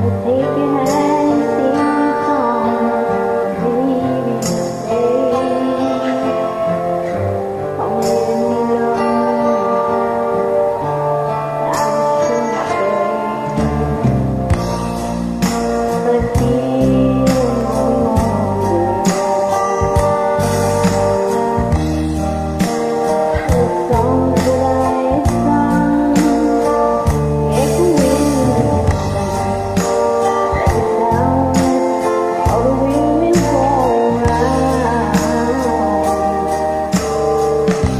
Baby times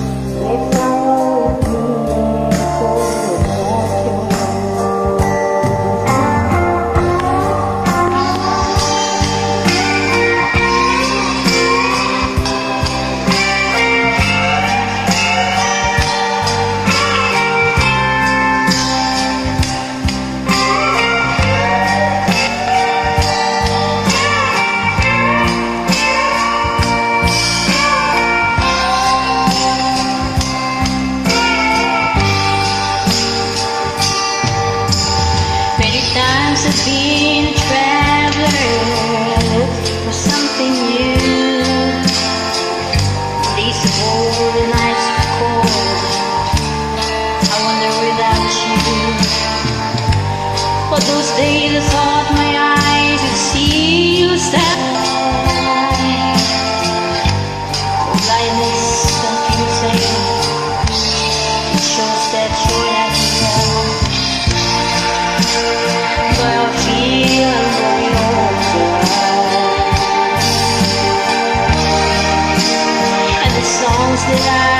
I wonder without you But those days I thought my eyes would see you stand. It shows that But I feel And the songs that I